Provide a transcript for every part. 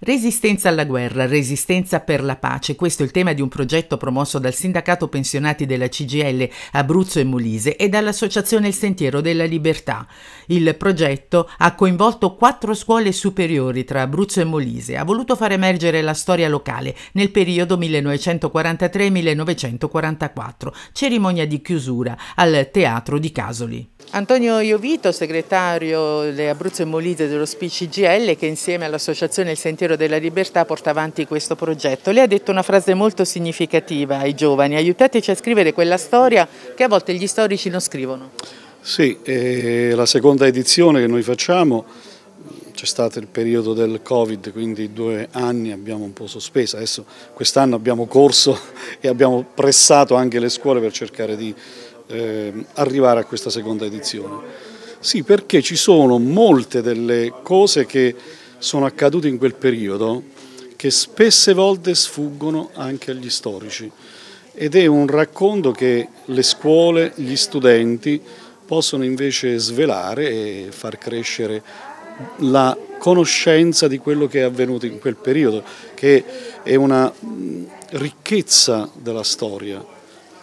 Resistenza alla guerra, resistenza per la pace, questo è il tema di un progetto promosso dal Sindacato Pensionati della CGL Abruzzo e Molise e dall'Associazione Il Sentiero della Libertà. Il progetto ha coinvolto quattro scuole superiori tra Abruzzo e Molise, ha voluto far emergere la storia locale nel periodo 1943-1944, cerimonia di chiusura al Teatro di Casoli. Antonio Iovito, segretario delle Abruzzo e Molise dello SPCGL, che insieme all'Associazione Il Sentiero della Libertà porta avanti questo progetto. Lei ha detto una frase molto significativa ai giovani, aiutateci a scrivere quella storia che a volte gli storici non scrivono. Sì, è la seconda edizione che noi facciamo, c'è stato il periodo del Covid, quindi due anni abbiamo un po' sospeso, adesso quest'anno abbiamo corso e abbiamo pressato anche le scuole per cercare di eh, arrivare a questa seconda edizione. Sì, perché ci sono molte delle cose che sono accadute in quel periodo che spesse volte sfuggono anche agli storici ed è un racconto che le scuole, gli studenti possono invece svelare e far crescere la conoscenza di quello che è avvenuto in quel periodo, che è una ricchezza della storia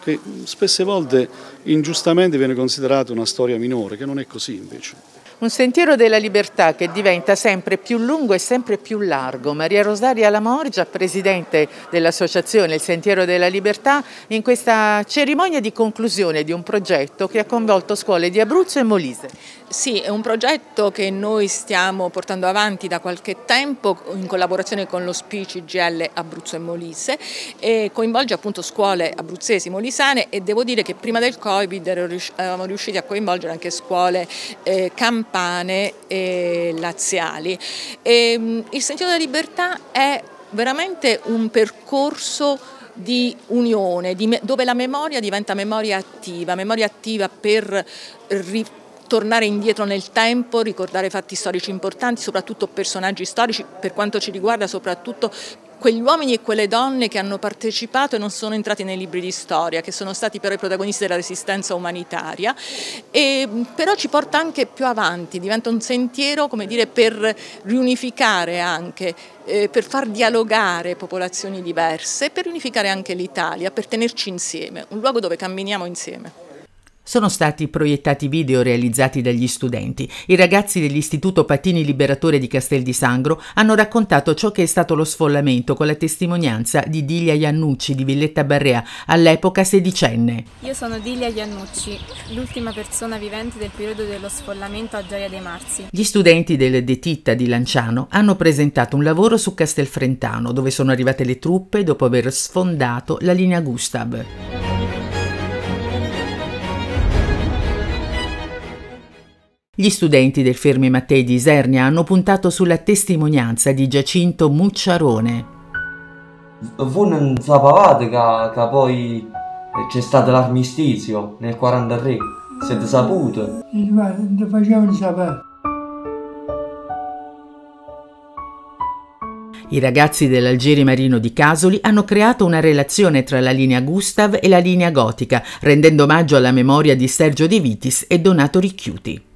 che spesse volte ingiustamente viene considerata una storia minore, che non è così invece. Un sentiero della libertà che diventa sempre più lungo e sempre più largo. Maria Rosaria Lamorgia, presidente dell'associazione Il Sentiero della Libertà, in questa cerimonia di conclusione di un progetto che ha coinvolto scuole di Abruzzo e Molise. Sì, è un progetto che noi stiamo portando avanti da qualche tempo in collaborazione con lo CGL Abruzzo e Molise e coinvolge appunto scuole abruzzesi molisane e devo dire che prima del Covid eravamo riusciti a coinvolgere anche scuole eh, campane campane e laziali. E, mm, il Sentiero della Libertà è veramente un percorso di unione, di, dove la memoria diventa memoria attiva, memoria attiva per tornare indietro nel tempo, ricordare fatti storici importanti, soprattutto personaggi storici, per quanto ci riguarda soprattutto quegli uomini e quelle donne che hanno partecipato e non sono entrati nei libri di storia, che sono stati però i protagonisti della resistenza umanitaria, e, però ci porta anche più avanti, diventa un sentiero come dire, per riunificare anche, eh, per far dialogare popolazioni diverse, per riunificare anche l'Italia, per tenerci insieme, un luogo dove camminiamo insieme. Sono stati proiettati video realizzati dagli studenti. I ragazzi dell'Istituto Patini Liberatore di Castel di Sangro hanno raccontato ciò che è stato lo sfollamento con la testimonianza di Dilia Iannucci di Villetta Barrea, all'epoca sedicenne. Io sono Dilia Iannucci, l'ultima persona vivente del periodo dello sfollamento a Gioia dei Marzi. Gli studenti del De Titta di Lanciano hanno presentato un lavoro su Castelfrentano, dove sono arrivate le truppe dopo aver sfondato la linea Gustav. Gli studenti del Fermi Mattei di Isernia hanno puntato sulla testimonianza di Giacinto Mucciarone. Voi non sapevate che, che poi c'è stato l'armistizio nel 1943? Siete sapute? Non facevano sapere. I ragazzi dell'Algeri Marino di Casoli hanno creato una relazione tra la linea Gustav e la linea gotica, rendendo omaggio alla memoria di Sergio De Vitis e Donato Ricchiuti.